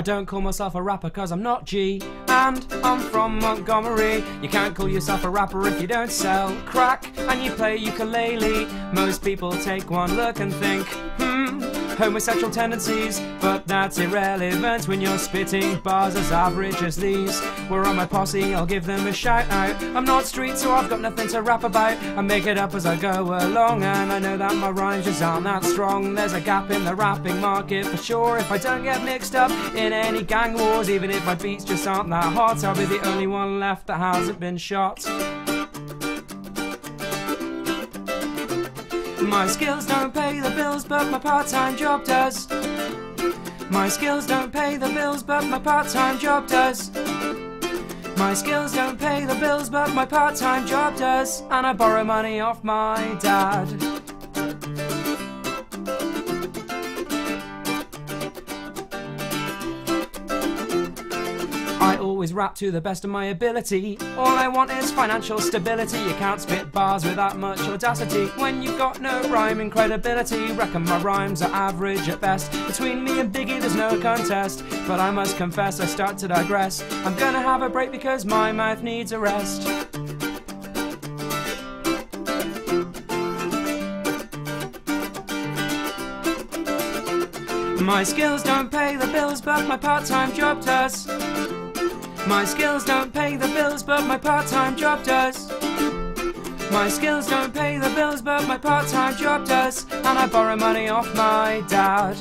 I don't call myself a rapper cause I'm not G. And I'm from Montgomery. You can't call yourself a rapper if you don't sell crack and you play ukulele. Most people take one look and think, hmm, homosexual tendencies, but that's irrelevant when you're spitting bars as average as these. We're on my posse, I'll give them a shout out. I'm not street, so I've got nothing to rap about. I make it up as I go along, and I know that my rhymes just aren't that strong. There's a gap in the rapping market for sure. If I don't get mixed up in any gang wars, even if my beats just aren't that hot, I'll be the only one left that hasn't been shot. My skills don't pay the bills, but my part-time job does. My skills don't pay the bills, but my part-time job does. My skills don't pay the bills, but my part-time job does. And I borrow money off my dad. Always rap to the best of my ability. All I want is financial stability. You can't spit bars with that much audacity when you've got no rhyming credibility. Reckon my rhymes are average at best. Between me and Biggie, there's no contest. But I must confess, I start to digress. I'm gonna have a break because my mouth needs a rest. My skills don't pay the bills, but my part-time job does. My skills don't pay the bills, but my part-time job does. My skills don't pay the bills, but my part-time job does. And I borrow money off my dad.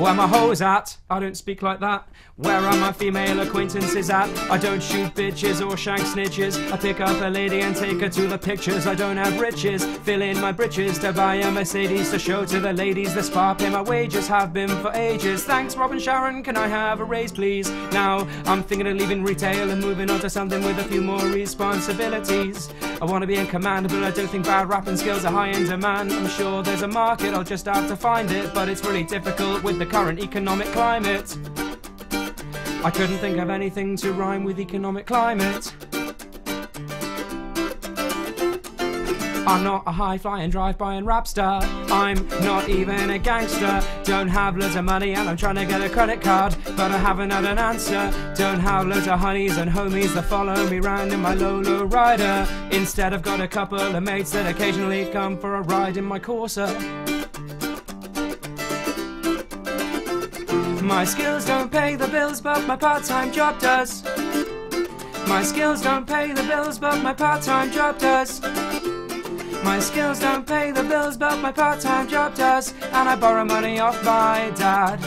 Where my hoes at? I don't speak like that. Where are my female acquaintances at? I don't shoot bitches or shank snitches. I pick up a lady and take her to the pictures. I don't have riches, fill in my britches to buy a Mercedes to show to the ladies the Spar pay my wages have been for ages. Thanks, Robin Sharon. Can I have a raise, please? Now I'm thinking of leaving retail and moving on to something with a few more responsibilities. I want to be in command, but I don't think bad rapping skills are high in demand. I'm sure there's a market, I'll just have to find it, but it's really difficult with the current economic climate. I couldn't think of anything to rhyme with economic climate. I'm not a high flying drive by and rap star. I'm not even a gangster. Don't have loads of money and I'm trying to get a credit card, but I haven't had an answer. Don't have loads of honeys and homies that follow me round in my low rider. Instead, I've got a couple of mates that occasionally come for a ride in my Corsa. My skills don't pay the bills, but my part-time job does. My skills don't pay the bills, but my part-time job does. My skills don't pay the bills, but my part-time job does. And I borrow money off my dad.